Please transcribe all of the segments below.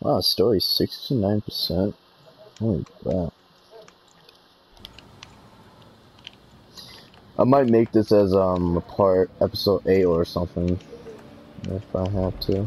Wow, story 69%. Holy crap. I might make this as um a part episode 8 or something. If I have to.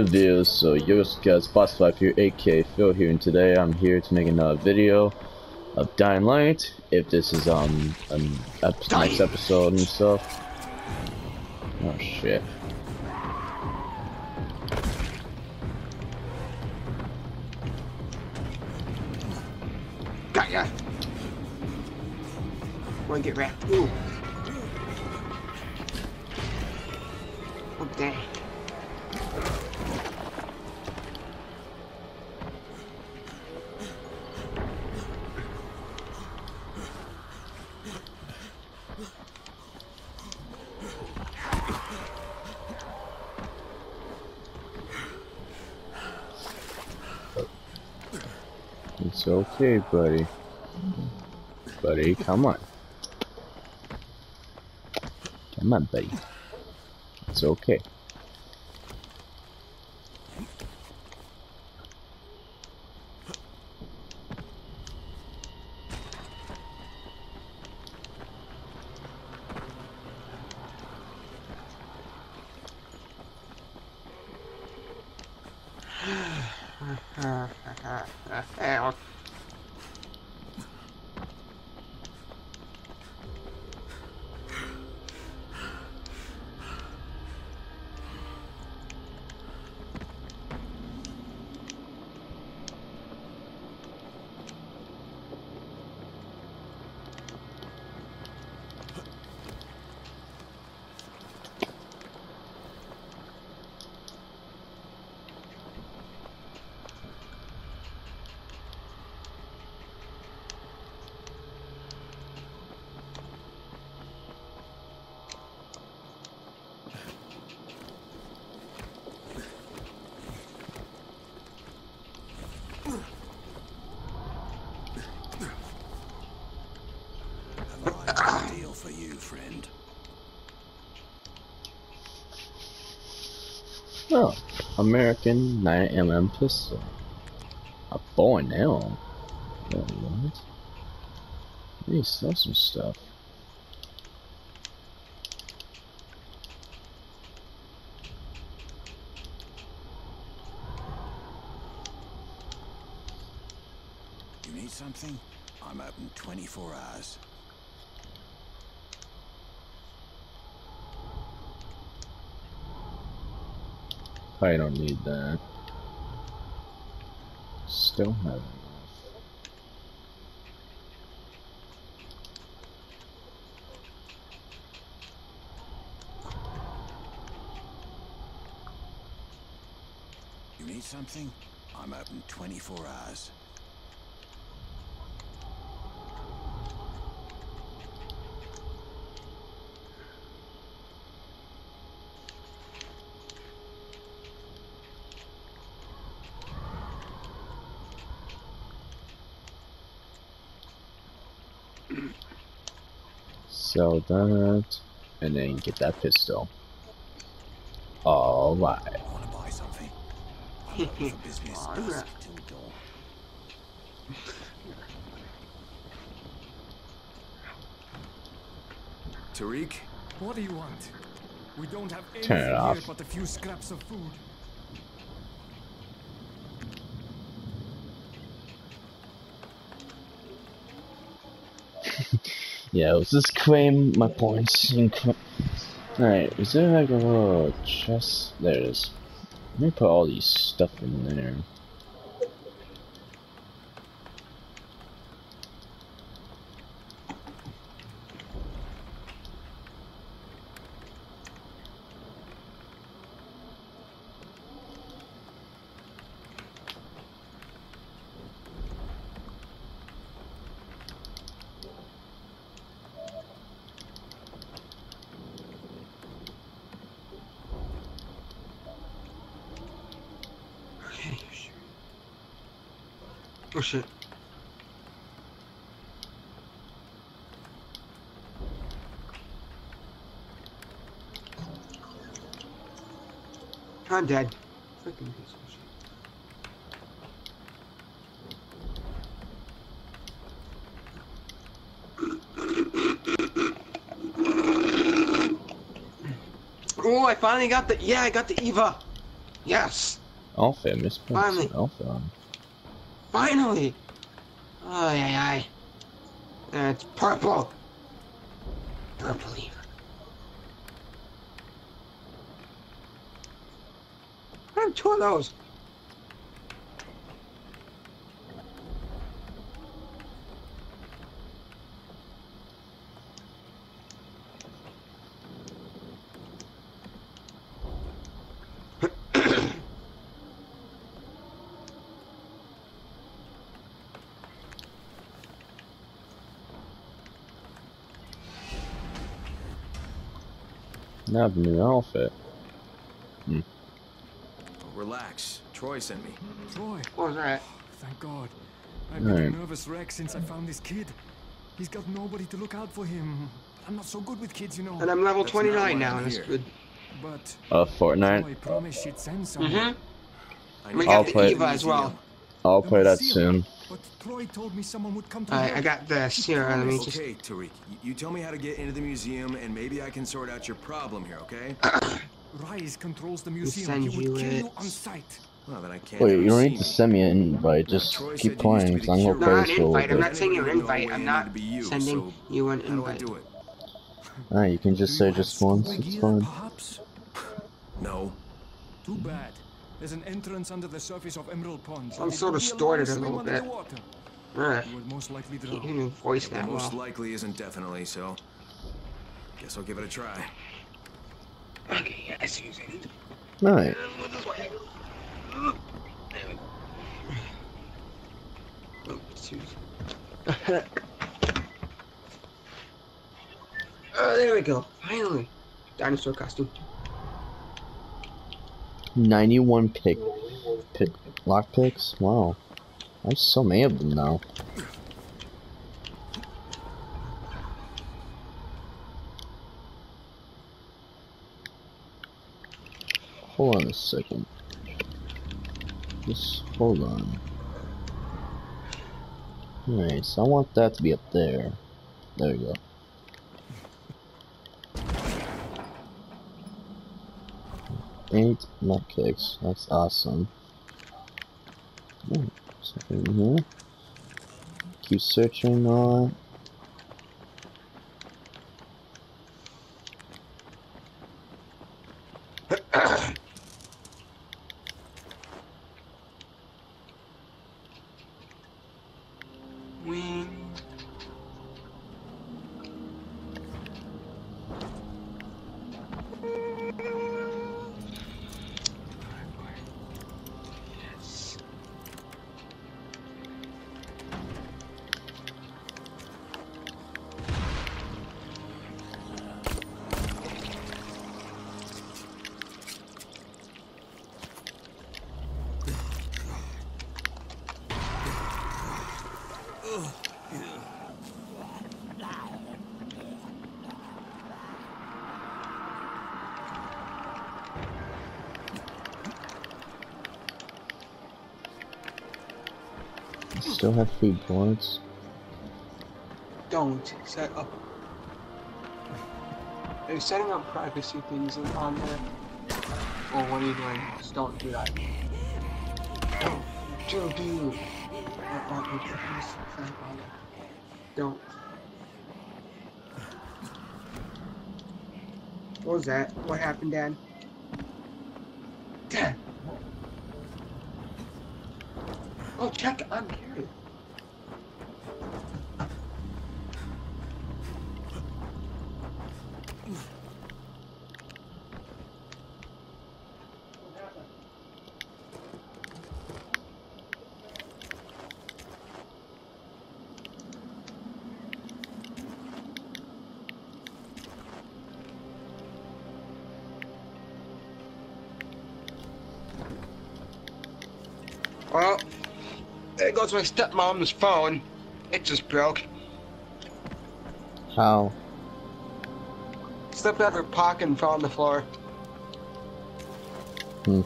New video, so yo guys, Boss 5 here, aka Phil here, and today I'm here to make another video of Dying Light. If this is um an ep next episode and stuff. Oh shit. Got ya. Wanna get wrapped? Ooh. It's okay, buddy. Buddy, come on. Come on, buddy. It's okay. Ow. Have a deal for you, friend. Oh, American 9mm pistol. A and arrow. Wait, what? They sell some stuff. You need something? I'm open 24 hours. I don't need that. Still have enough. You need something? I'm open 24 hours. Sell that, and then get that pistol. Alright. Want to buy something? I'm open for business Alright. dusk till dawn. Tariq, what do you want? We don't have anything here but a few scraps of food. Yeah, let's just claim my points. Alright, is there like a little chest? There it is. Let me put all these stuff in there. Okay. Oh shit. I'm dead. Freaking piece of shit. Oh, I finally got the yeah, I got the Eva. Yes. Alpha, Miss Prince. Finally. Alpha. Finally! Ay, ay. And it's purple. Purple Eva. I have two of those. Now I have a new outfit. Relax. Troy sent me. Troy, What was that? thank God. I've been a nervous wreck since I found this kid. He's got nobody to look out for him. I'm not so good with kids, you know. And I'm level That's 29 why now, I'm and that's good. But Uh, Fortnite. Troy promised she'd send someone. Mm-hmm. I We need I'll got to the play- get Eva as well. I'll play that museum. soon. But Troy told me someone would come to Alright. I got this here. Let me just. Okay, Tariq. You tell me how to get into the museum, and maybe I can sort out your problem here, okay? Rais controls the museum. send He would you kill you on sight. Well, then I can't. Wait, you don't need to send me an invite. Just Troy keep playing, because I'm gonna play not this an for a little invite. I'm not sending you an invite. I'm not needed to be you, sending so you an How do I invite. Alright, you can just say just once. It's fine. No. Too bad. There's an entrance under the surface of Emerald Pond. I'm sort of would be a distorted a little bit. the water. Alright. You would most likely Can't even voice Well, that most well. likely isn't definitely, so. Guess I'll give it a try. Okay, yeah, I see what you're saying. Alright. Oh, Oh, there we go. Finally. Dinosaur costume. 91 pick, pick, lock picks? Wow. I have so many of them now. Hold on a second. Just hold on. Alright, so I want that to be up there. There we go. Eight kicks. That's awesome. Ooh, something in here. Keep searching on. Still have food points. Don't set up. Are you setting up privacy things on there? Or what are you doing? Just don't do that. Don't. Do. Don't. What was that? What happened? Dad! Oh, check, I'm here. Goes my stepmom's phone. It just broke. How? Stepped out of her pocket and fell on the floor. Hmm.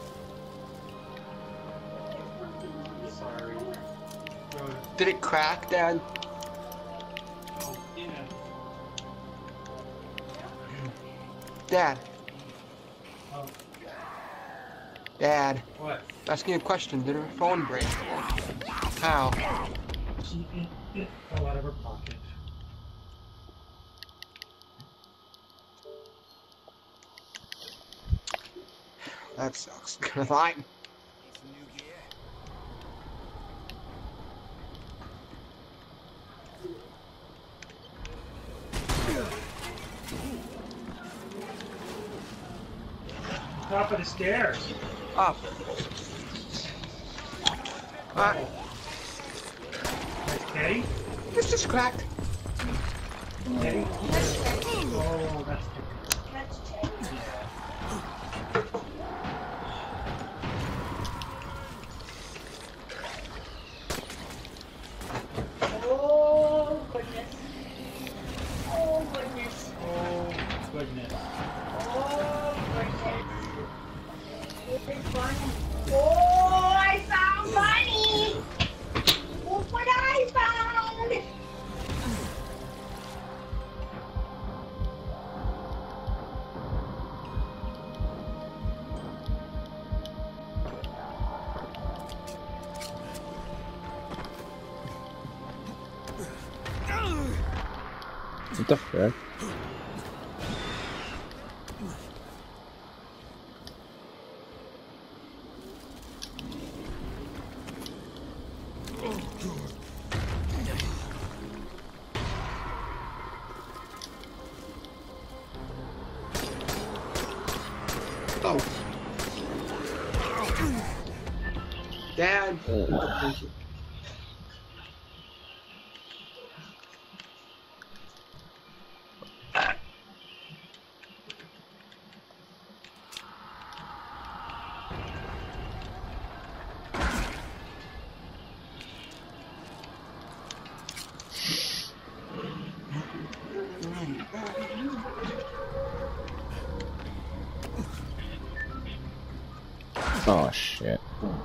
Did it crack, Dad? Dad. Dad. What? Asking a question. Did her phone break? How? She it, fell out of her pocket. That sucks. Some new? Top of the stairs. Up. Ah, That's Teddy. this just cracked. Teddy. Oh, that's oh shit. Oh,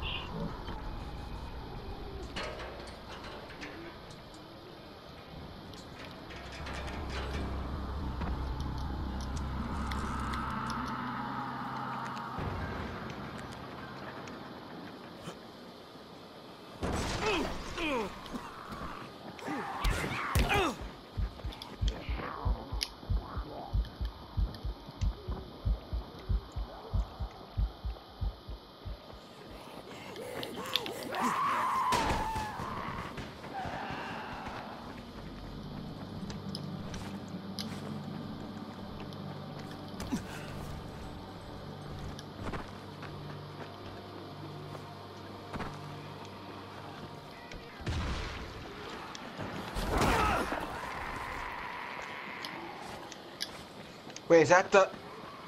Wait, is that the?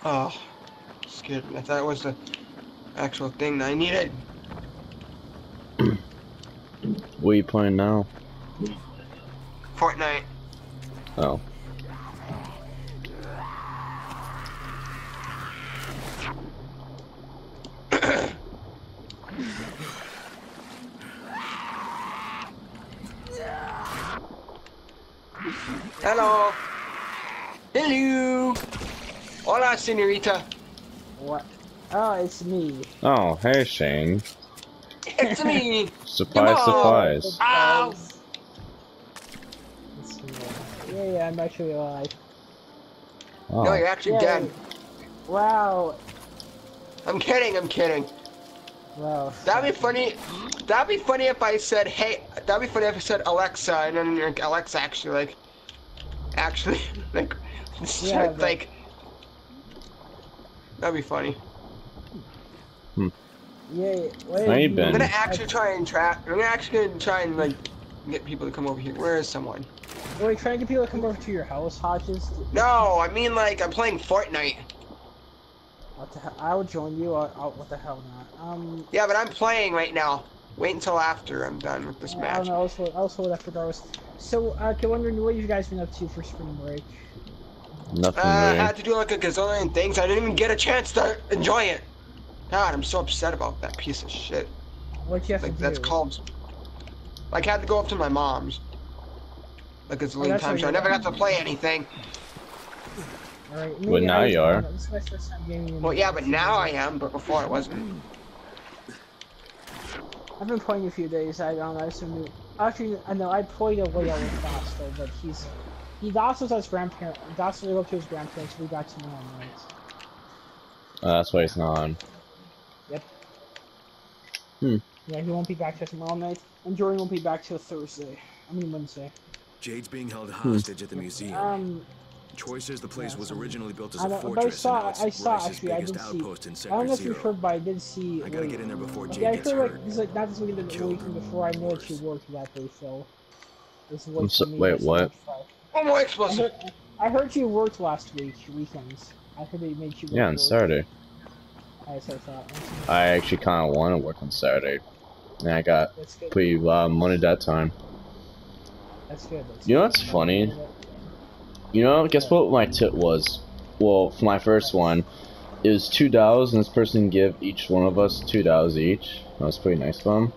Oh, scared me. I thought it was the actual thing that I needed. What are you playing now? Fortnite. Oh. Hello. Hello. Hola, senorita. What? Oh, it's me. Oh, hey Shane. It's me. Surprise, Come on. surprise. Ow. Yeah, yeah, I'm actually alive. Oh. No, you're actually Yeah. dead. Wow. I'm kidding. I'm kidding. Wow. That'd be funny. That'd be funny if I said, "Hey." That'd be funny if I said Alexa, and then like, Alexa actually like, actually like, Yeah, but- like. That'd be funny. Yeah. Where How you been? I'm gonna actually try and trap. I'm gonna actually gonna try and like get people to come over here. Where is someone? Were you trying to get people to come over to your house, Hodges? No, I mean like I'm playing Fortnite. What the hell? I'll join you. I'll, I'll, what the hell not? Um. Yeah, but I'm playing right now. Wait until after I'm done with this I match. don't know. Also, also left regardless. So, uh, I'm wondering what you guys been up to for spring break. Nothing Uh, I had to do like a gazillion things. I didn't even get a chance to enjoy it. God, I'm so upset about that piece of shit. What you have Like to that's called. Like I had to go up to my mom's. Like it's a zillion that's times. what So I never got to play anything. All right. Well, now I- you are. This is my first time gaming. in- Well, yeah, but now I am. But before I wasn't. I've been playing a few days. I don't know. I assume. Actually, I know I played a way out with Gosto, but he's he also at his grandparent. Gosto lived up to his grandparents. We got to know him, right? Uh, that's why it's not on. Yep. Hmm. Yeah, he won't be back till tomorrow night, and Jordan won't be back till Thursday. I mean Wednesday. Jade's being held hostage at the museum. Um, Troy says the place yeah, was originally built as a don't, I fortress and saw, now it's I saw Rais's actually, I biggest did see. outpost in I don't know if you heard, but I did see. I gotta wait, get in there before Yeah, Jade I gets heard like hurt. this like not this weekend, but the Killed weekend before I know that worse. you worked that day, Phil. This I'm so- wait, what? much fun. Oh I heard, I heard you worked last week, weekends. I heard they made you. Yeah, on work. Saturday. I so I. I actually kind of want to work on Saturday. And I got That's good. pretty lot of money that time. That's good. That's You know good. what's funny? You know, guess what my tip was? Well, for my first one, it was two dollars, and this person gave each one of us two dollars each. That was pretty nice of them.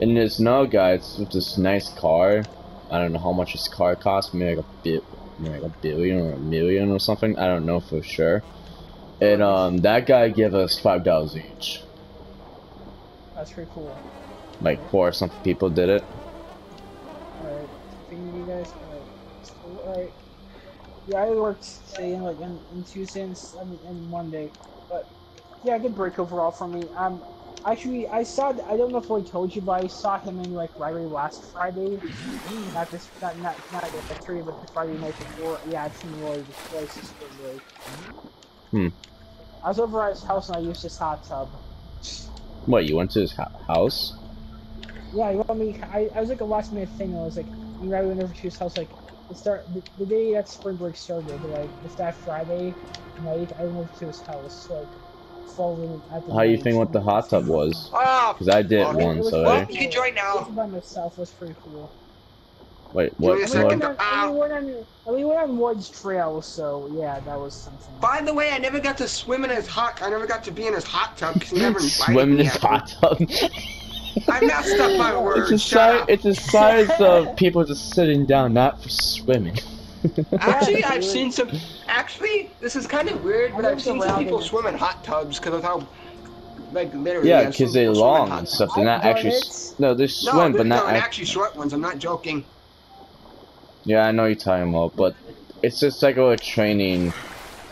And there's another guy it's with this nice car. I don't know how much his car cost, maybe like a bit, maybe like a billion or a million or something. I don't know for sure. And um, that guy gave us five dollars each. That's pretty cool. Like four or something people did it. Alright, thank you guys. Alright, alright. Yeah, I worked today and like and, and Tuesday and, s- and, and Monday, but yeah, good break overall for me. Um, actually, I saw. I don't know if I told you, but I saw him in like Ryrie last Friday. Not this, not not not the three, but the Friday night before. Yeah, I've seen Roy twice this spring break. Hmm. I was over at his house and I used his hot tub. What? You went to his house? Yeah, you want me? I, I was like a last minute thing. I was like, when I went over to his house, like, the start the, the day that spring break started, like, it's that Friday night. I went over to his house, like, following at the. How you night. think what the hot tub was? Oh, Cause I did Well, one, it was so well, you can join now. It by myself. Was pretty cool. wait, Give me what? a we second. went what? on, and we went on, we went on Woods Trail, so yeah, that was something. By the way, I never got to swim in his hot. I never got to be in his hot tub because he never invited Swimming me. in hot tub. I messed up my words. It's a Shut It's a size of people just sitting down, not for swimming. Actually, I've seen some. Actually, this is kind of weird, but I I've seen some people and- swim in hot tubs because of how, like, literally. yeah, because they're people swim in long hot and stuff. They're not actually. No, they No, swim, but they're- not. no, actually short ones. I'm not joking. Yeah, I know you're talking about, but it's just like a training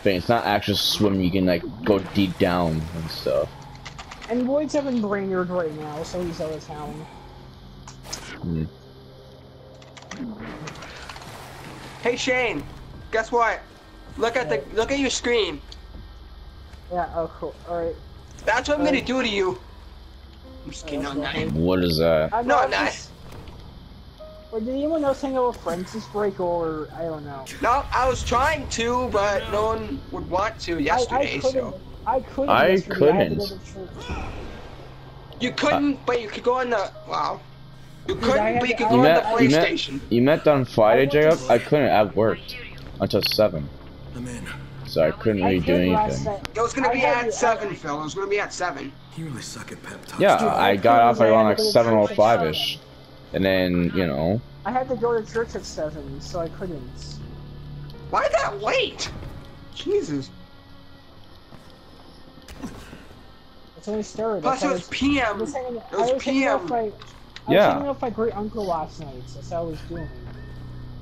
thing. It's not actual swimming. You can like go deep down and stuff. And Woods having in Brainerd right now, so he's out of town. Hmm. Hey Shane, guess what? Look at the look at your screen. Yeah. Oh, cool. All right. That's what I'm gonna Uh, do to you. I'm just kidding. No, I'm. What is that? I'm No, not. nice. just- Wait, did anyone else hang out with friends this break, or I don't know? No, I was trying to, but no one would want to yesterday. I, I so I couldn't. I yesterday. I had to go couldn't. to you couldn't, but you could go on the wow. You couldn't met, the you met. You met on Friday, Jacob? I couldn't I worked until 7. I'm in. So I couldn't really do anything. It was gonna be at 7, Phil. It was gonna be at 7. You really suck at pep talks. Yeah, I got off around like seven oh o' five ish, And then, you know... I had to go to church at 7, so I couldn't. Why that late? Jesus. It's only stirred. Plus it was PM. It was PM with my, I was Yeah. hanging out with my great uncle last night. So that's how I was doing.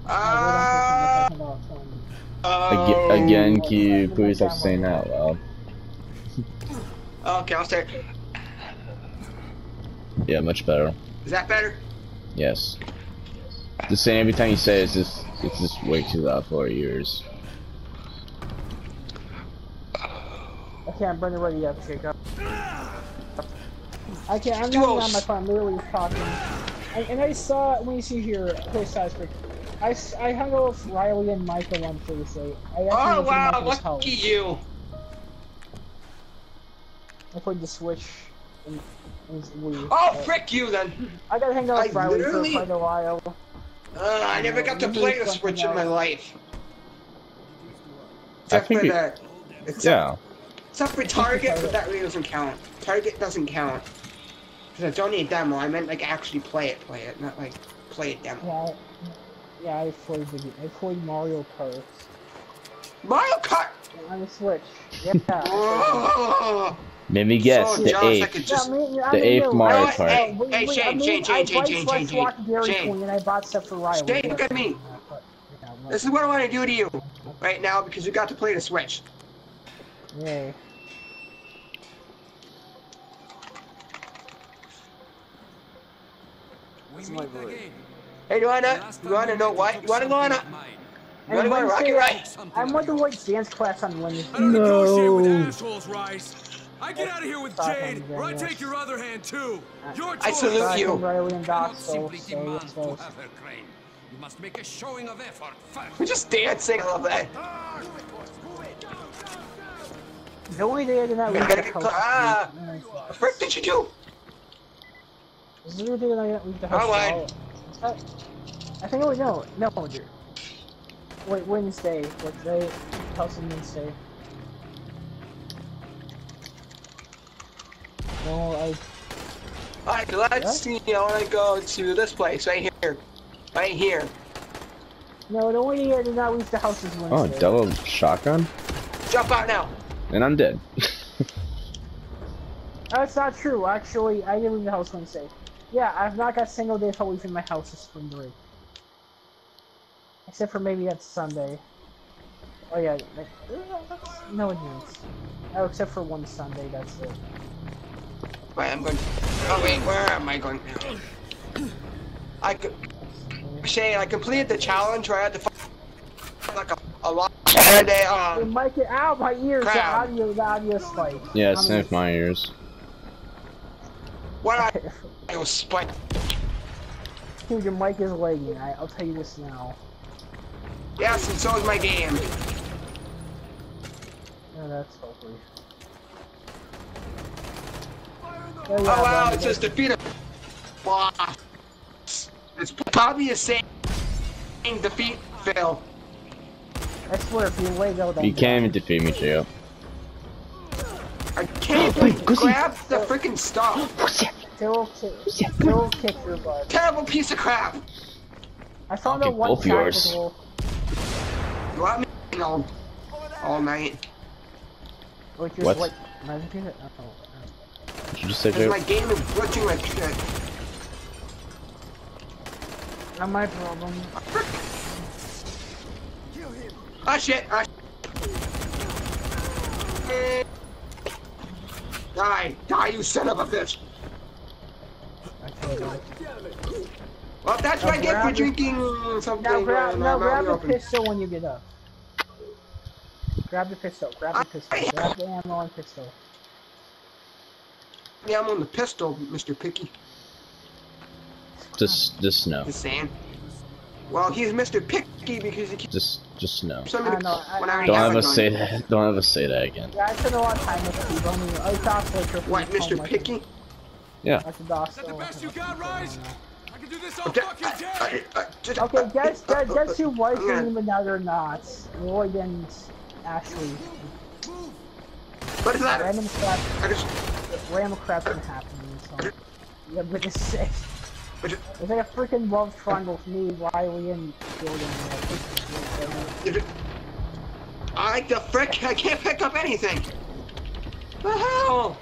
My Uh, great uncle came up and- Aga- oh. Again, can you please stop saying that out loud? Okay, I'll say. Yeah, much better. Is that better? Yes. The same every time you say it, it's just it's just way too loud for our ears. Okay, I'm Brendan ready up, Jacob. I can't, I'm not on my phone, I'm literally talking. And, and I saw, when you see here, post Iceberg, I, s- I hung out with Riley and Michael on Thursday. I Oh wow, Michael's lucky house. you. I played the Switch and, and Wii. Oh, Uh, frick you then. I gotta hang out with I Riley literally- for quite a while. Uh, I never got to play the Switch in my life. I Except think for it- that. Except, Yeah. except for Target, but that really doesn't count. Target doesn't count. Because I don't need a demo. I meant like actually play it, play it, not like play a demo. Yeah, I- yeah, I played the, I played Mario Kart Mario Kart! on the Switch. Yeah. Made me guess so the jealous I eighth. could Yeah, just. I mean, I The mean, eighth Mario Kart. Hey, wait, hey, wait, Shane, I mean, Shane, I Shane, Shane, bought Shane, Flex Shane, Walk Dairy Shane. Queen and I bought stuff for Riley. Shane, Yeah, look at me. but, yeah, well, This is what I want to do to you right now because you got to play the Switch. Yay. We It's meet my bird. again. Hey, you wanna, Last you time wanna know met, what? you You wanna go on a, something of mine. you wanna go on a rocket ride? I went to like dance class on Wednesday. I don't negotiate with No. assholes, Rais. I get out of here with Jade, or I take your other hand too. Your choice. I salute Back you. with Riley and Doc, Cannot simply demand to have her Crane. You must make a showing of effort first. We're just dancing. I love that. The only day I did not We gotta get house. ah. What the frick did you do? This is the only day that I didn't leave the house. How at I- all. I, I think it was no, no, dear. Wait, Wednesday. What day? House on Wednesday. No, I. Alright, let's What? see. I wanna go to this place right here. Right here. No, the only day I did not leave the house is Oh, double shotgun? Jump out now. And I'm dead. That's not true. Actually, I didn't leave the house Wednesday. Yeah, I've not got a single day for leaving my house this spring break. Except for maybe that Sunday. Oh yeah, like, that's, no advance. Oh, except for one Sunday, that's it. Wait, I'm going. Oh wait, where am I going now? I could. Shane, I completed the challenge where I had to find like a, a lot of day. Hey, Um, Mike, it out of my ears! The audio, the audio spike. yeah, I'm my ears. What I I was spike. Dude, your mic is lagging. I, I'll tell you this now. Yes, and so is my game. Oh, that's hopefully. Oh wow, it says defeat a boss. It's probably the same defeat Phil. I swear, if you lag out, You can't even defeat me, Gio. I can't even grab the freaking stuff. Still kick, still kick your butt. Terrible piece of crap. I found I'll out kick one both yours. You want me you know, all night? Which is What? like, imagine if you- oh, oh. Did you just say, Because my game is glitching like shit. Not my problem. Ah shit! Ah Die! Die, you son of a bitch! I killed him. Well, that's Now what I get for drinking something. Now grab, uh, now grab in the open. pistol when you get up. Grab the pistol. Grab the I- pistol. Grab the ammo and pistol. Yeah, I'm on the pistol, Mr. Picky. Just, just no. Just saying. Well, he's Mr. Picky because he keeps Just, just no. some of I know, I- when I I Don't have ever a gun. say that. Don't ever say that again. Yeah, I spent a lot of time with Steve. Only I thought like your What, Mr. Picky? Yeah. Like the Is that the best you got, Rais? I can do this all Okay, fucking day. Okay, guess uh, guess, guess who uh, was I'm gonna- him but now they're not. Lloyd and Ashley. What is that? Random crap. I just, Random crap's been happening. So yeah, but it's sick. I just, It's like a freaking love triangle for me, Riley, and Jordan. I the frick. I can't pick up anything. The hell?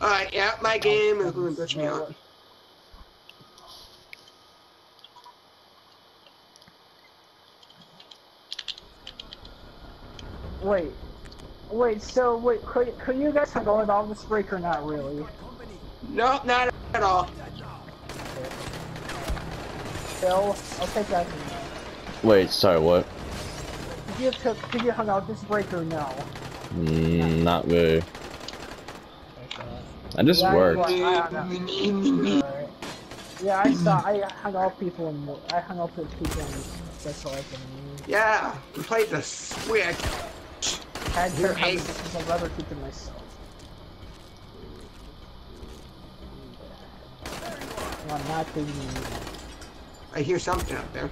Alright, yeah, my game is going to glitch me out. Wait. Wait, so, wait, could, could you guys go with all this break or not really? No, not at all. Phil, I'll take that. Wait, sorry, what? Could you, could, could you hung out this break or no? Mm, not really. I just Yeah, worked. I- I- Yeah, I saw, I hung out people and I hung out with people and that's all I can Yeah, we played the Switch. had You're to eight. because I'd rather keep to myself. No, I'm not doing I hear something up there.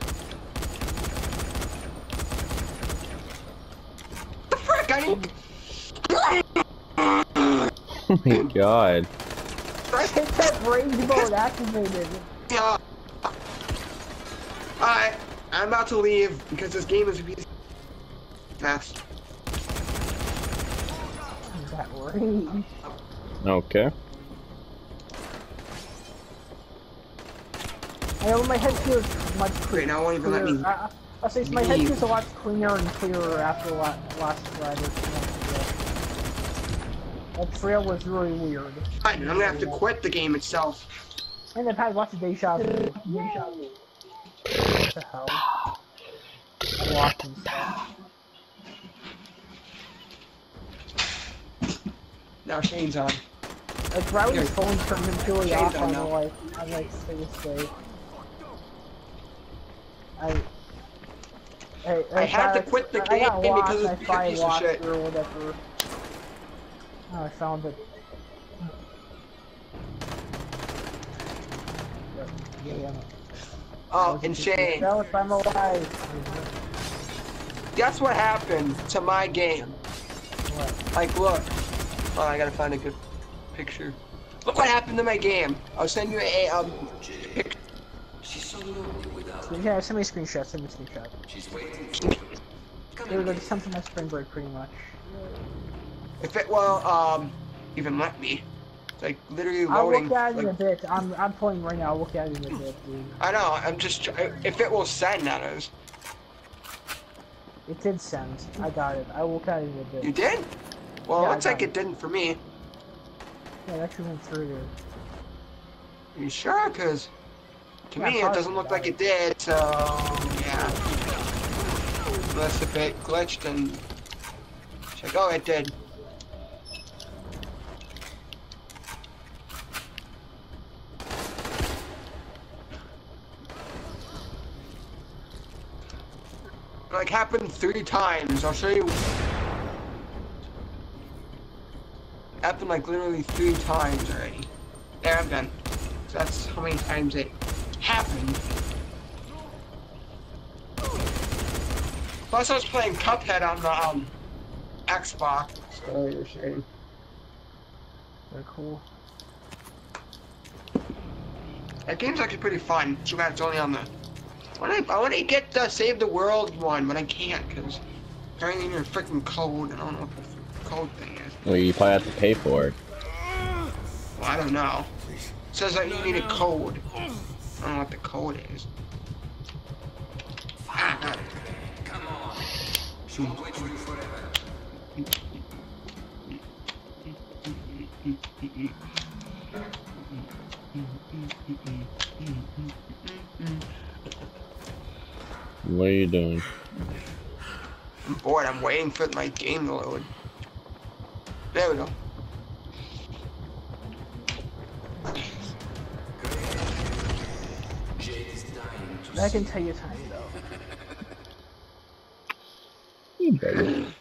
Frick? I didn't. Oh my god. Get that rage mode activated. Yeah. Alright, I'm about to leave because this game is a piece fast. That rage. Okay. I know my head feels much Great, clearer. now won't even let me. Ah. I, I'll say my head leave. feels a lot cleaner and clearer after la last Friday. That trail was really weird. Fine, I'm gonna have to quit the game itself. And I've had lots of deja vu. Deja vu. What the hell? I lost. Now Shane's on. Like, Riley's Here. phone turned into a Change off on on now. like, on like, seriously. I... Hey, I had to quit the I game because it's a piece of shit. or whatever. Oh, I found it. Yeah. Oh, and Shane, I'm alive. guess what happened to my game? What? Like, look. Oh, I gotta find a good picture. Look what happened to my game. I'll send you a um. Pic- Yeah, send me a screenshot, send me a screenshot. There we go, just come to my spring break pretty much. if it will um even let me. It's like literally I'll loading. look at it in a bit. I'm I'm playing right now. I'll look at it in a bit, dude. I know. I'm just if it will send that is. It did send. I got it. I'll look at it in a bit. You did? Well, Yeah, it looks like it. it didn't for me. Yeah, it actually went through there. you sure? Cause to Yeah, me it doesn't look like it did. So yeah. Unless if it glitched and like, oh, it did. Like happened three times. I'll show you. Happened like literally three times already. There, I'm done. So that's how many times it happened. Plus, I was playing Cuphead on the um Xbox. So you're saying. Very cool. That game's actually pretty fun. Too bad it's only on the. I want to, I want to get the Save the World one, but I can't because apparently you're freaking code. and I don't know what the code thing is. Well, you probably have to pay for it. Well, I don't know. It says that you need a code. I don't know what the code is. Ah, got it. What are you doing? I'm bored. I'm waiting for my game to load. There we go. I can tell you time though. You better.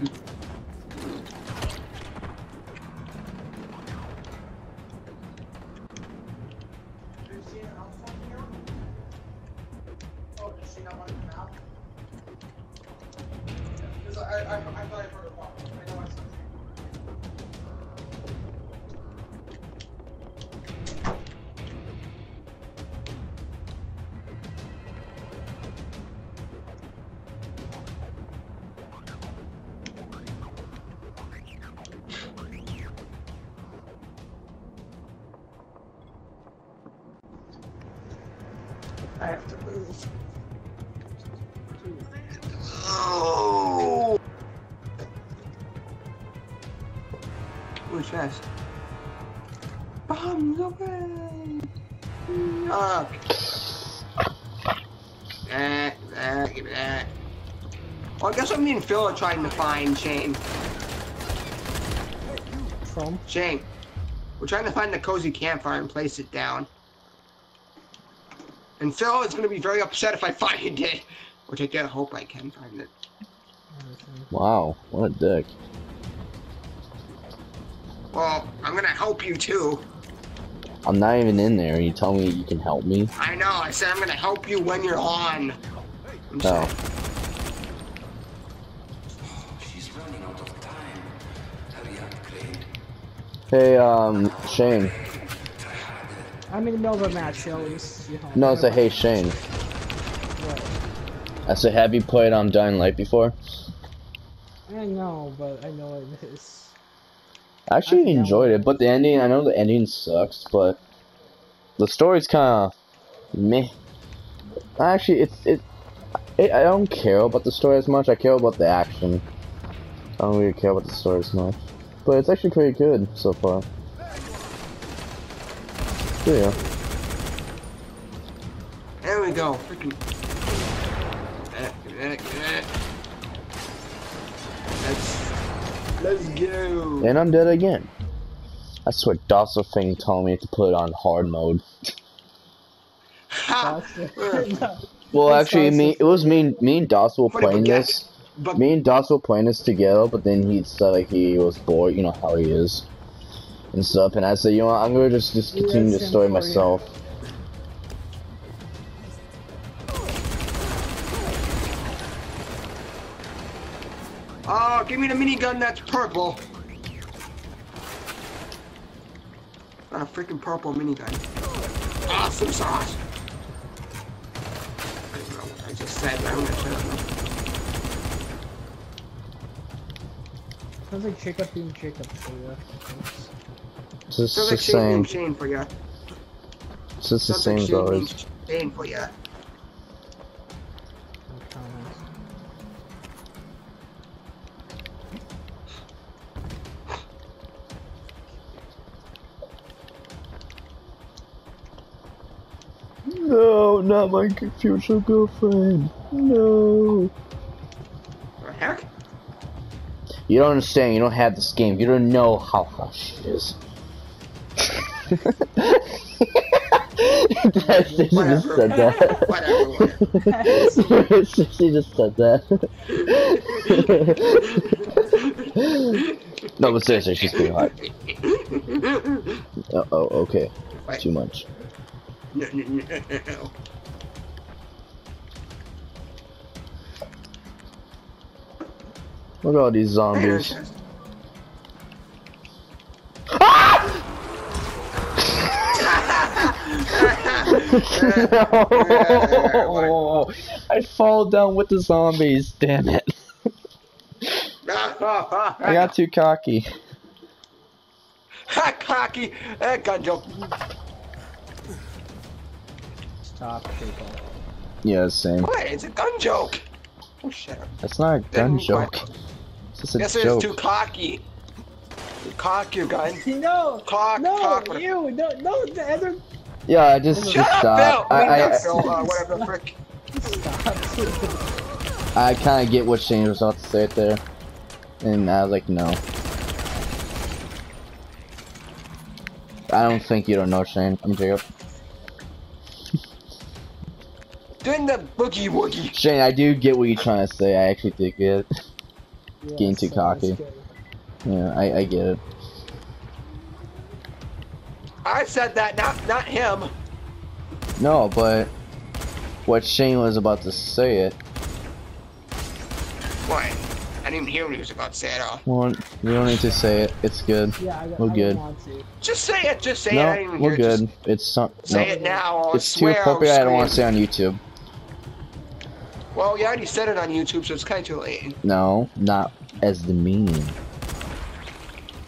I, Oh! Ooh, chest. Bombs away! Yuck! That, that, give me that. Well, I guess me and Phil are trying to find Shane. From? Shane, we're trying to find the cozy campfire and place it down. And Phil is going to be very upset if I find it. Which I do hope I can find it. Wow, what a dick. Well, I'm going to help you too. I'm not even in there you tell me you can help me? I know, I said I'm going to help you when you're on. I'm No. sorry. She's running out of time. Hurry up, Crane. Hey, um, Shane. I'm in the middle of a match, so at least, you know. No, it's a hey Shane. What? I said, have you played um Dying Light before? I know, but I know it is. I actually I enjoyed it, but the ending, I know the ending sucks, but the story's kind of meh. Actually, it's it, it. I don't care about the story as much. I care about the action. I don't really care about the story as much, but it's actually pretty good so far. So, yeah. There we go. Freaking. Eh, eh, eh. Let's. Let's go. And I'm dead again. I swear, Docile Thing told me to put on hard mode. Well, actually, me it was me, me and Docile But- playing this. Me and Dots were playing this together, but then he said like he was bored, you know how he is, and stuff. And I said, you know, what, I'm gonna just just continue the story for you. myself. oh, give me the minigun that's purple. Not a freaking purple minigun. Ah, awesome sauce. I don't know what I just said. but I'm gonna shut up. now. Sounds like Jacob being Jacob. So yeah. It's just Sounds the like Shane being same. Shane for ya. It's just the Sounds same like as Shane being always. Shane for ya. No. No, not my future girlfriend. No. The heck? You don't understand. You don't have this game. You don't know how hot she is. she just said that. Whatever. she just said that. no, but seriously, she's pretty hot. Uh oh, okay. Too much. No, no, no, Look at all these zombies. no! I fall down with the zombies, damn it. I got too cocky. Ha, cocky. Eh, gun joke. Stop, Jacob. Yeah, same. What? It's a gun joke. Oh, shit. That's not a gun Then joke. what? It's just a Yes, it is joke. too cocky. You cock your gun. No, Cock, no, cock. you, no, no, the other. Yeah, I just, Shut just up, stop. Phil. I I, not I, Phil, uh, whatever the frick. Stop. I kind of get what Shane was about to say it there. And I was like, no. I don't think you don't know Shane. I'm Jacob. Doing the boogie woogie. Shane, I do get what you're trying to say. I actually do get it. Getting too Yes, cocky. Yeah, I, I get it. I said that, not not him. No, but what Shane was about to say it. What? I I didn't even hear what he was about to say at all. Well, you don't need to say it. It's good. Yeah, I, got, We're I good. don't want to. Just say it. Just say it. No, we're hear it. good. It's some. Say no. it now. I'll It's too swear I'll appropriate. I don't want to say on YouTube. Well, you already said it on YouTube, so it's kind of too late. No, not as the meaning.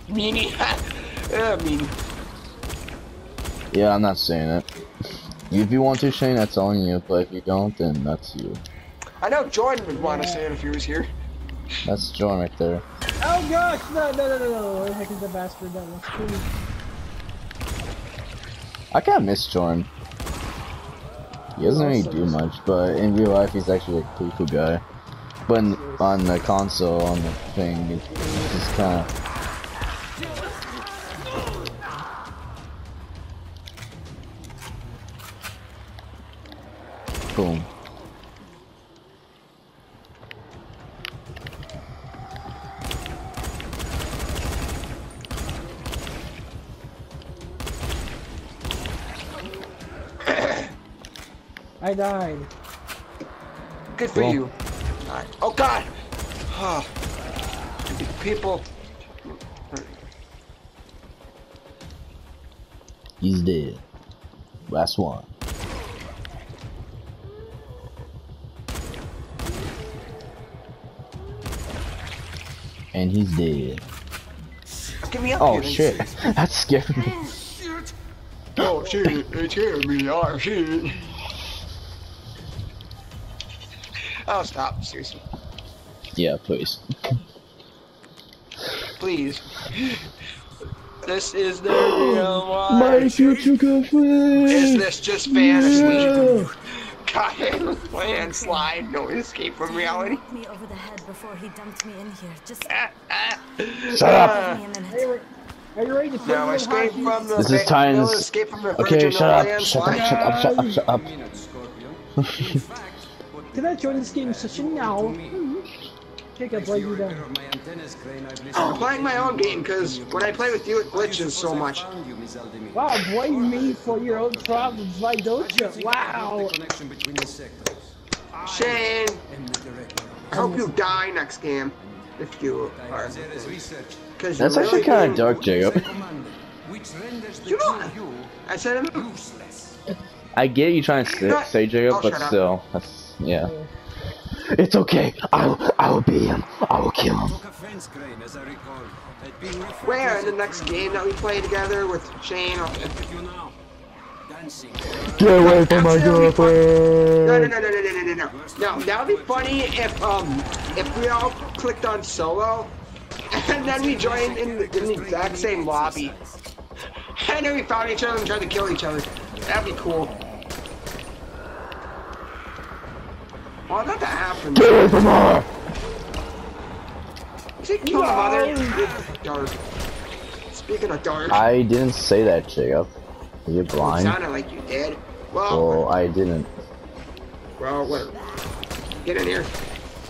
Meanie. yeah, uh, meanie. Yeah, I'm not saying it. If you want to, Shane, that's on you. But if you don't, then that's you. I know Jordan would want to say it if he was here. That's Jordan right there. Oh gosh, no, no, no, no, no. Where the heck is the bastard that was cool? I kind of miss Jordan. He doesn't really do much, but in real life, he's actually a pretty cool guy. But on the console, on the thing, it's just kind of. I died. Good for Cool. you. Alright. Oh God. Oh. People. He's dead. Last one. And he's dead. Get me up Oh here. shit. That scared me. Oh shit. It's here me. Oh shit. Oh stop. Seriously. Yeah, please. Please. This is the real one. My future girlfriend! Is this just fantasy? God, landslide, no escape from reality. Me over the head before he dumped me in here. Just Ah, ah. Shut up! give me a minute. Hey, are you ready to play No World escape from the This is va- Titans. no escape from the Okay, shut up, shut up, shut up, shut up, shut up. Can I join this game session now? Hmm. Jacob, why you down? I'm playing my own game because when I play with you, it glitches so much. Wow, blame me for your own problems, why don't you? Wow! Shane, I hope you die next game. If you are. Cause That's you actually kind of dark, Jacob. You know, I said him. I get you trying to say, say Jacob, but still, that's yeah. It's okay. I will, I will beat him. I will kill him. Where in the next game that we play together with Shane? Or... Get away from my No, no, no, no, no, no, no, no, no. No, that would be funny if um if we all clicked on solo and then we joined in the, in the exact same lobby. And then we found each other and tried to kill each other. That'd be cool. Well, that that happened. Get away from her. Is he kill mother? Dark. Speaking of dark, I didn't say that, Jacob. Are you it blind? sounded like you did. Well, Well, I didn't. well, whatever. Get in here.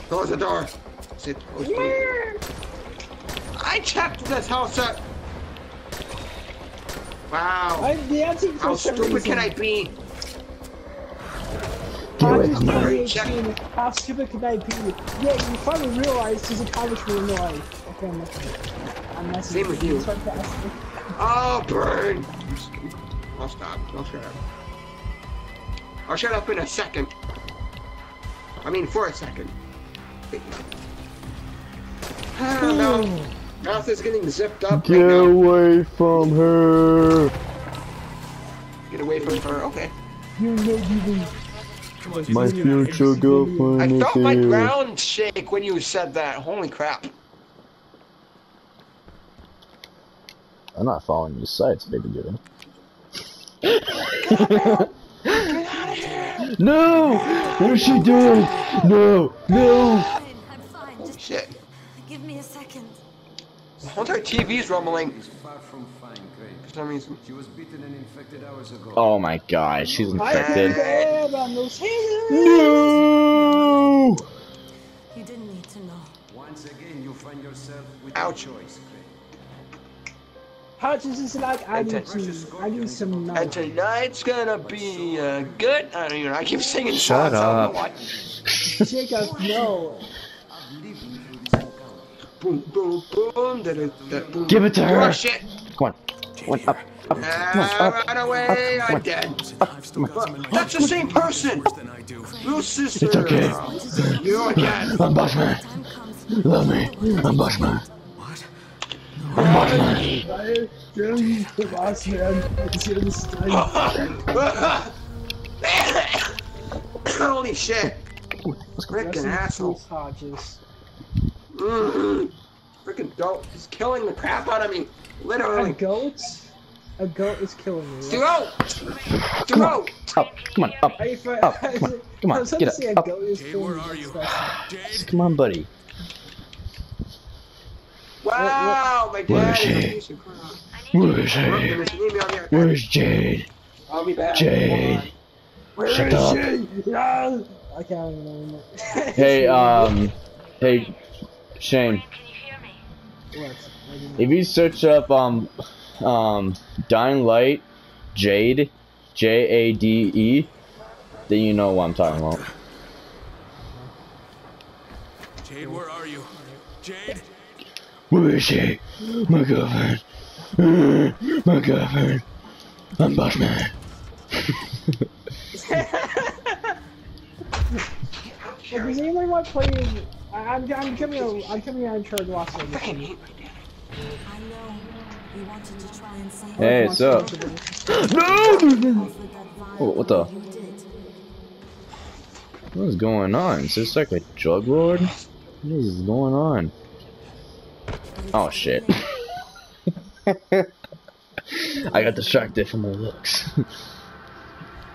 Close the door. Sit. close the. I checked this house up. Wow. I'm dancing for How some stupid reason. can I be? Get I'm away from her. Check. How stupid can I be? Yeah, you finally realized he's a comic book in life. Okay, I'm messing. I'm messing. Same with you. It's fantastic. Oh, burn! I'll stop. I'll shut up. I'll shut up in a second. I mean, for a second. Ah, no. Mouth is getting zipped up Get right now. away from her. Get away from her. Okay. You know you My future girlfriend I felt my ground shake when you said that. Holy crap. I'm not following your sites, baby girl. no! What is she doing? No! No! Fine, I'm fine. Shit. give me a second. Whole entire TV's rumbling for some reason. Oh my god, she's infected. bad on those haters. No! You didn't need to know. Once again, you find yourself with Ouch. choice, How does this like I need to I need some And tonight's gonna be uh, good. I don't even. I keep singing Shut songs. I up. Jacob, no. boom, boom, boom, da, da, da, boom. Give it to her. Oh shit! Come on one, up, up, ah, on, up, right away, up, I'm one, dead. Up, up, That's the same person! Little sister! It's okay. You again? dead. I'm Bushman. Love me. I'm Bushman. What? No. I'm Bushman. Holy shit! Frickin' asshole. Hodges. Mm -hmm. Frickin' dope. He's killing the crap out of me. Literally. A goat? A goat is killing me. Right? Throat! Throat! Up, come on, up, up, come on, come on, get up, up. Hey, where are you? Come on, buddy. Wow, what, what? my dad Where is she? Where is she? Where's Jade? I'll be back. Jade. Where Shut is up. she? No! I can't remember. hey, um, hey, Shane. What? I didn't If you search up um, um, Dying Light, Jade, J A D E, then you know what I'm talking about. Jade, where are you? Jade? Where is she? My girlfriend. My girlfriend. I'm Bossman. Well, does anyone want to play? I, I'm I'm coming. out- I'm coming out in charge of Los I Angeles. hate my dad. I know. You wanted to try and save Hey, me. what's up? No! Offered that vial Oh, what the? What is going on? Is this like a drug lord? What is going on? Oh shit. I got distracted from my looks.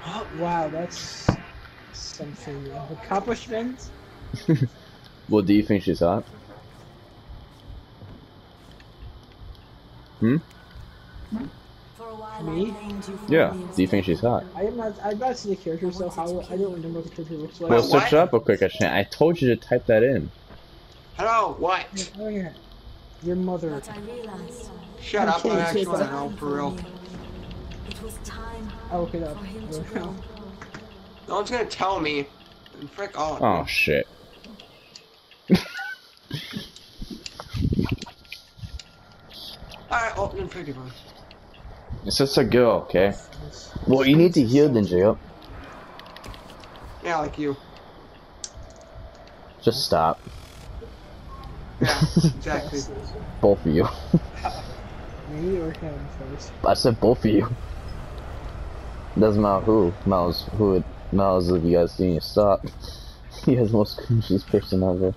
Oh wow, that's something. Uh, accomplishment. well, do you think she's hot? Hmm? For a while Me? I blamed you for Yeah. Do you think she's hot? I am not. I'm not seeing the character, so how I don't remember what the character looks like. Well, what? search it up real quick. I shan't- I told you to type that in. Hello, what? Oh yeah, your mother. But I realized Shut up, I actually want to know for real. it was time I'll look it up. for him to go. No one's gonna tell me. And frick all of Oh shit. Alright, oh, then frick it, bro. It's just a girl, okay? Well, you need to heal then, Jacob. Yeah, like you. Just stop. Yeah, exactly. Both of you. Me or him first? I said both of you. Doesn't matter who. Miles, who it matters if you guys need to stop. He has the most cringiest person ever.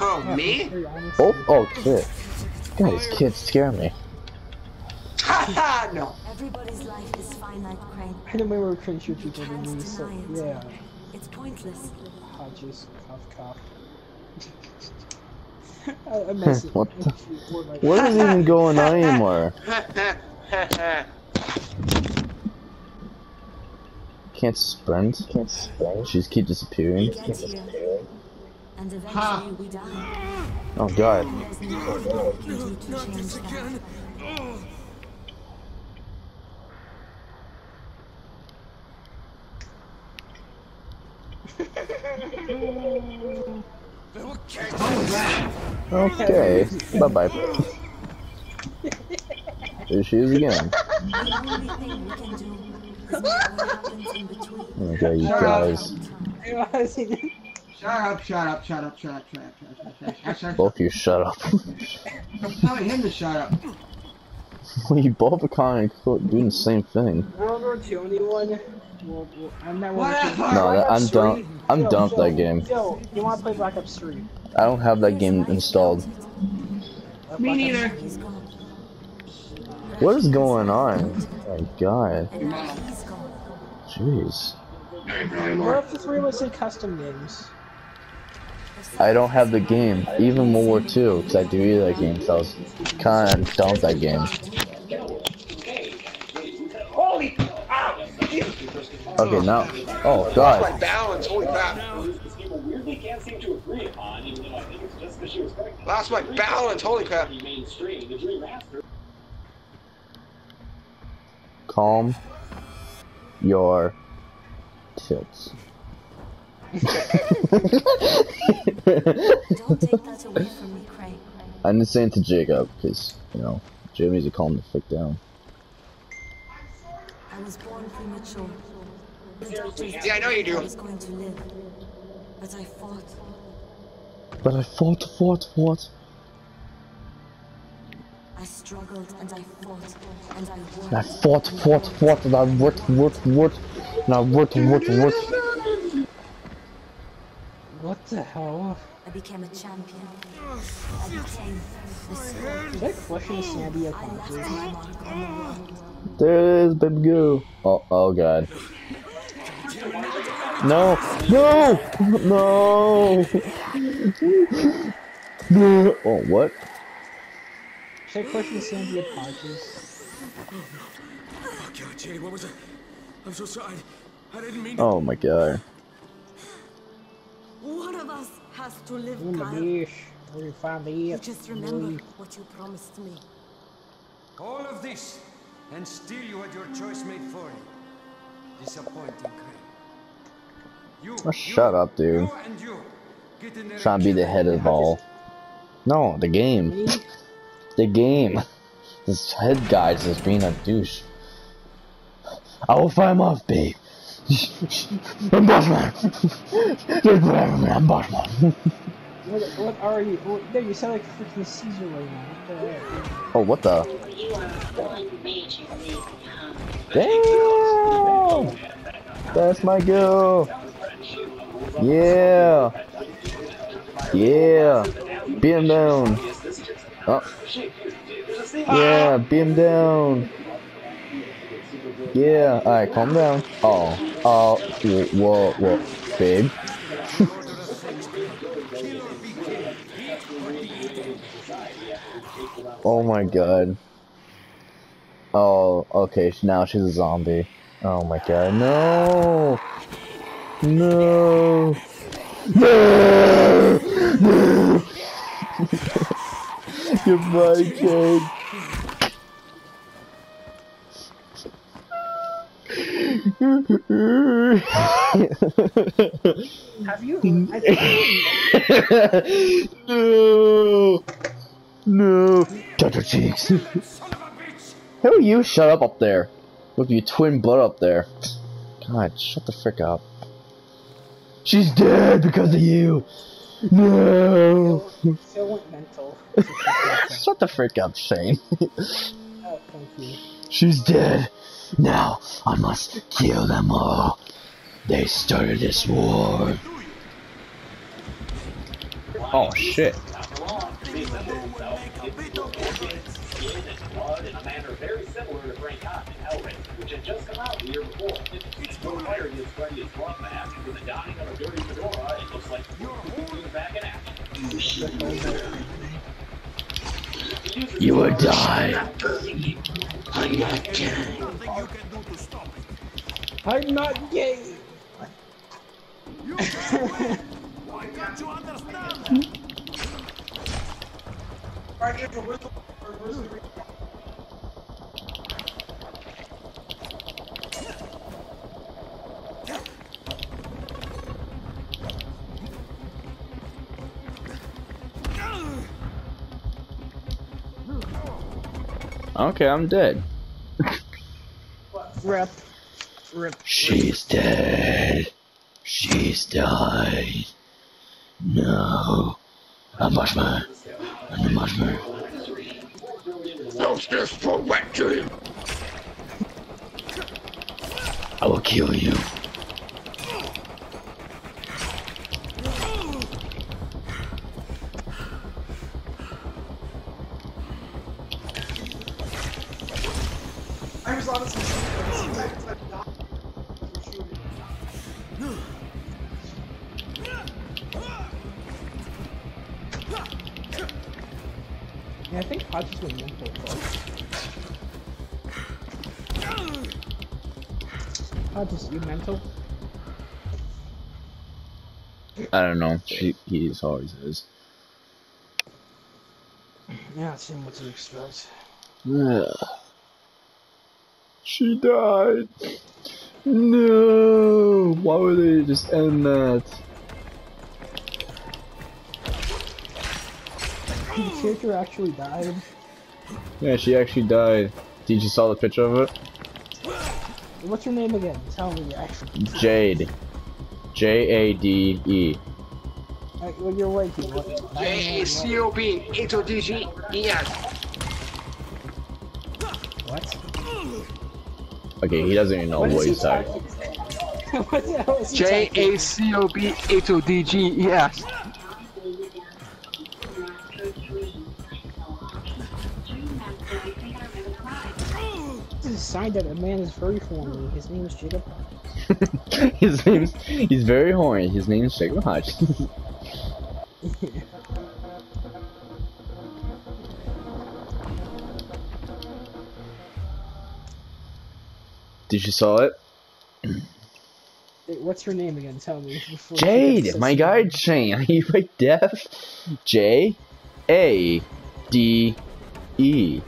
Oh, me? Oh, oh, shit. God, these kids scare me. Haha, no. Everybody's life is finite, Crane. I don't remember Crane shoot people in the so yeah. It's pointless. Hodges, just cough, cough. I, I what, the? what is even going on anymore? Can't sprint. Can't sprint. She just keep disappearing. Can't disappearing. And eventually we die. Oh god. Not this again. Oh. okay. bye bye. there she is again. okay, you guys. Shut up, shut up, shut up, shut up, shut up, shut up, shut up, shut up, shut up. Both of you shut up. I'm telling him to shut up. well, you both are kind of doing the same thing. World War II, anyone? Well, well, I'm not World War II. No, Black I'm Ops done. I'm Yo, done with that game. Yo, you want to play Black Ops 3? I don't have that game installed. Uh, Me neither. Ops He's gone. What is going on? Oh my god. And now he's gone. Jeez. 3. What if the three of us did custom games? I don't have the game, even World War II, because I do eat that game, so I was kind of done with that game. Okay, now. Oh, God. My balance, holy crap. Lost my balance, holy crap. Calm your tits. Don't take that away from me, I'm just saying to Jacob, because, you know, Jacob needs to calm the fuck down. I was born premature. The doctors Yeah, I know you do. I was going to live. But I fought. But I fought, fought, fought. I struggled and I fought. And I worked. I fought, fought, fought, and I worked, worked, worked, and I worked, worked, worked. What the hell? I became a champion. I became the sword. Did I question Sandy I left unconscious? my mark on the world. There it is, baby girl. Oh, oh god. No, no, no. no. Oh, what? Should I question Sandy unconscious? Oh God, Jade, what was that? I'm so sorry. I didn't mean to. Oh my god. One of us has to live, In the Kyle. dish. Where you find the You just remember what you promised me. All of this, and still you had your choice made for you. Disappointing, Crane. You, Oh, shut up, dude. you and you. Get in there Trying to be the head of them. all. No, the game. The game. This head guy's just being a douche. I will fight him off, babe. I'm Batman. Just whatever, man. I'm Batman. What, what are you? What, yeah, you sound like freaking Caesar right now. What the heck? Oh, what the? You are one major league behind. Damn! That's my girl. Yeah. Yeah. Beat him down. Oh. Yeah, beat him down. Yeah, alright, calm down. Oh, oh, whoa, whoa. Babe. oh my god. Oh, okay, now she's a zombie. Oh my god, no! No! No! No! Goodbye, kid. Have you? No! No! Touch her cheeks. How are you shut up up there? With your twin butt up there. God, shut the frick up. She's dead because of you! No! Phil went mental. shut the frick up, Shane. Oh, thank you. She's dead. Now I must kill them all. They started this war. Oh shit. in a manner very similar to Frank Cotton in Hellraiser, which had just come out the year before. It's no higher than Freddy's glove mask, with the donning of a dirty fedora, it looks like you're back in action. You will die. I'm not kidding. I'm not gay. You can't! Why can't you understand? Okay, I'm dead. Rip. Rip. She's dead. She's died. No. I'm Bushman. I'm the Bushman. What's this for wet dream? I will kill you. Don't know. He, he's always is. Yeah, it's him what to expect. Yeah. She died. No. Why would they just end that? the character actually died. Yeah, she actually died. Did you saw the picture of it? What's your name again? Tell me the actual. Jade. J A D E. Alright, well, you're right. dude. What- J A C O B H O D G E S. What? Okay, he doesn't even know What is what he's saying. what the hell is he J typing? A C O B H O D G E S. This is a sign that a man is very horny. His name is Jacob. His name's he's very horny. His name's Jacob Hodge. Did you saw it? What's your name again? Tell me. Jade, my guy Jane. Are you like deaf? J A D E.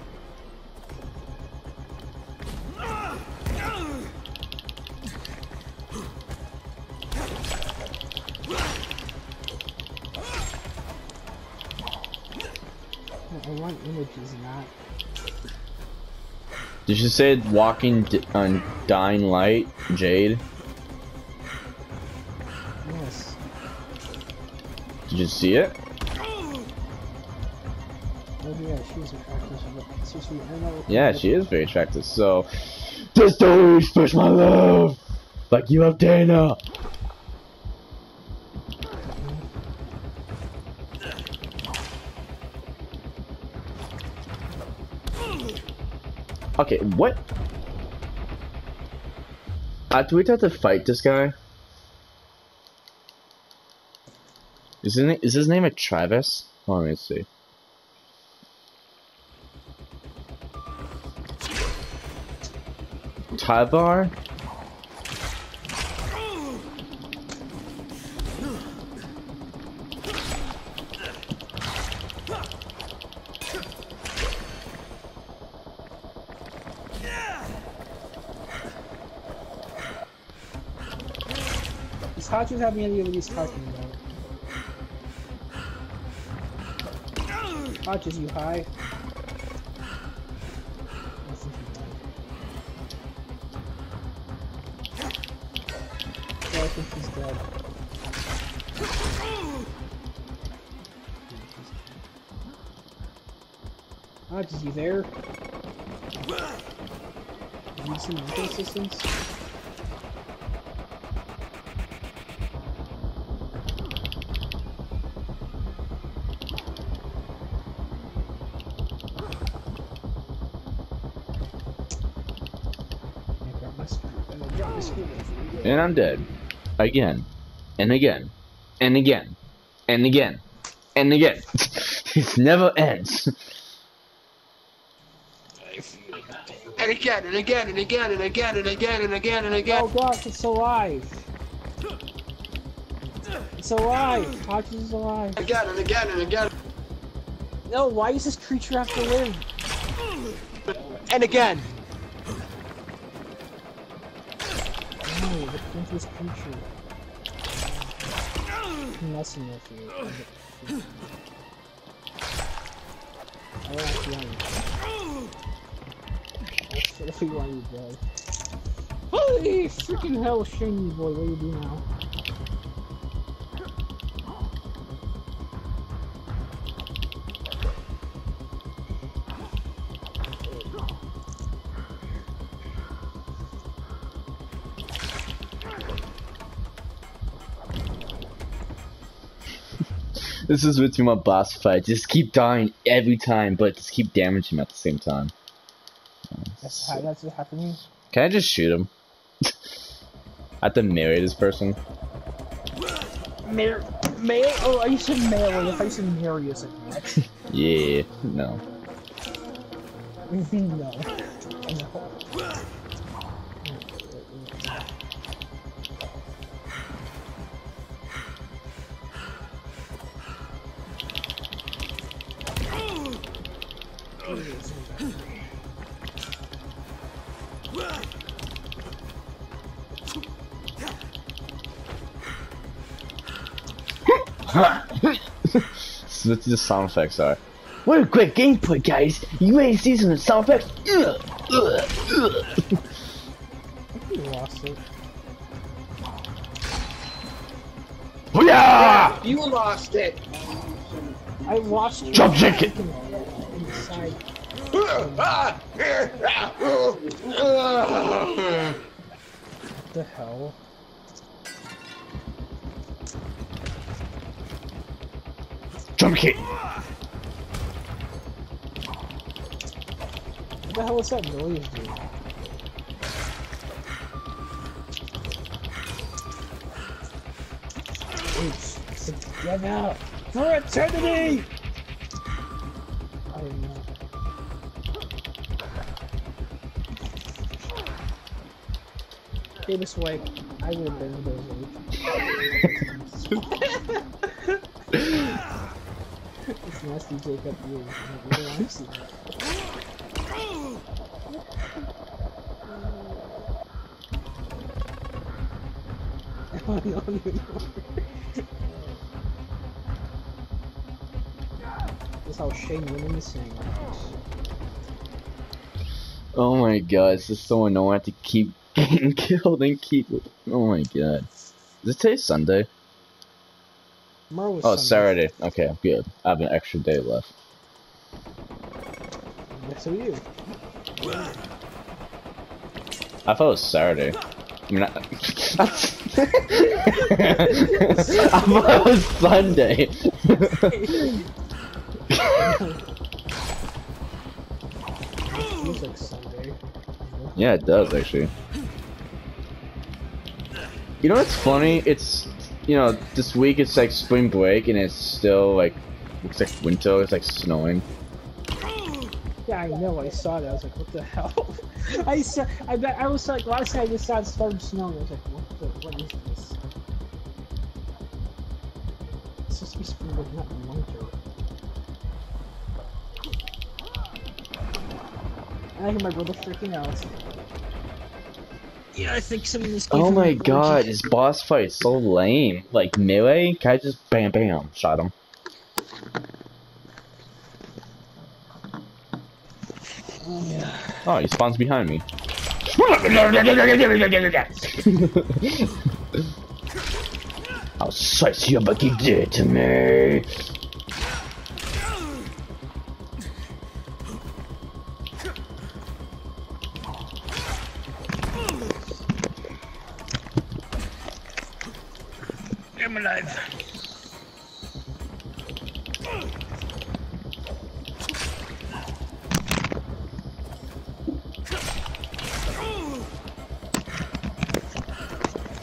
Did you say walking d- on dying light, Jade? Yes. Did you see it? Oh yeah, she's attractive. but Seriously, I know. Yeah, she is very attractive. So, just don't express my love like you love Dana. Okay, what? Uh, do we have to fight this guy? Is his name, is his name a Travis? Hold on, let me see. Tybar? Hodges have any what he's talking about? Hodges, you high? I think he he's dead. Hodges, you there? Need some assistance? And I'm dead. Again. And again. And again. And again. And again. it never ends. And again and again and again and again and again and again and again. Oh gosh, it's alive! It's alive! Hodges is alive. Again and again and again. No, why does this creature have to live? And again. No, I'm messing with you. I don't actually want you. I actually want you dead. Holy freaking hell, Shiny boy, what do you do now? This is with my boss fight. Just keep dying every time, but just keep damaging him at the same time. That's how that's what's happening. Can I just shoot him? I have to marry this person. Male, male? Oh, I said male. If I Mary, it's like what? Yeah, no. no. No. So let's the sound effects are. What a great gameplay, guys! You ready to see some sound effects? Oh, ugh, ugh, ugh. You lost it. Booyah! You lost it. I watched you. Jump chicken. Inside. What the hell? Jump kick! What the hell is that noise, dude? Oops. Get out! For eternity! I don't know. Davis White, I would have been in those It's nasty Jacob you. You don't want to see that. No, no, no. This is how Shane is Oh my god, it's just so annoying. I to keep getting killed and keep. Oh my god. Is it today Sunday? Tomorrow was Oh, Sunday. Saturday. Okay, good. I have an extra day left. Yeah, so you. I thought it was Saturday. I mean, I. I thought it was Sunday. Feels like Sunday. yeah, it does actually. You know what's funny? It's you know this week it's like spring break and it's still like looks like winter. It's like snowing. Yeah, I know. I saw that. I was like, what the hell? I saw. I bet. I was like, last night I just saw started snowing. I was like, what the? What is this? It's supposed to be spring break, not winter. I hear my brother freaking out. Yeah, I think some of oh this. came Oh my god, origin- this boss fight is so lame. Like melee, can I just bam bam shot him? Oh, he spawns behind me. I'll slice you up like you did to me. I'm alive.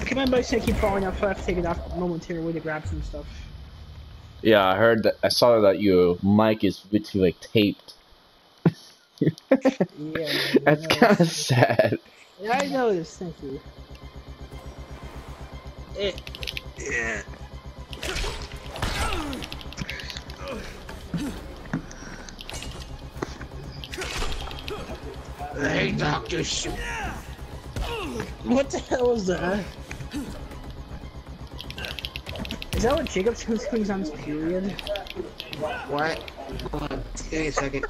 Okay, my bike's keep falling off, so I have to take it off momentarily to grab some stuff. Yeah, I heard that. I saw that your mic is literally like taped. Yeah. That's kind of sad. Yeah, I noticed. Thank you. It. Yeah. Hey, Doctor Sh- What the hell was that? Is that what Jacob when on his period? What? Hold on. Give me a second.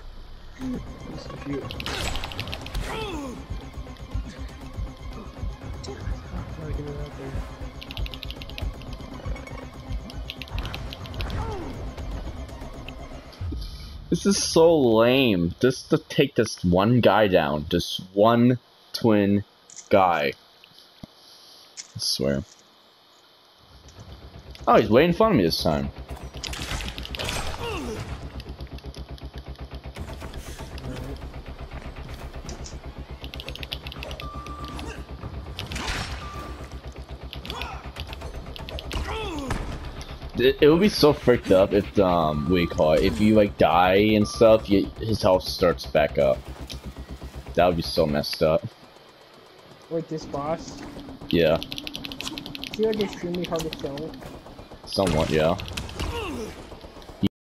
This is so lame. Just to take this one guy down. Just one twin guy. I swear. Oh, he's way in front of me this time. It, it would be so freaked up if um we call it? If you like die and stuff, you, his health starts back up. That would be so messed up. Wait, this boss? Yeah, Is he like extremely hard to kill? somewhat. Yeah.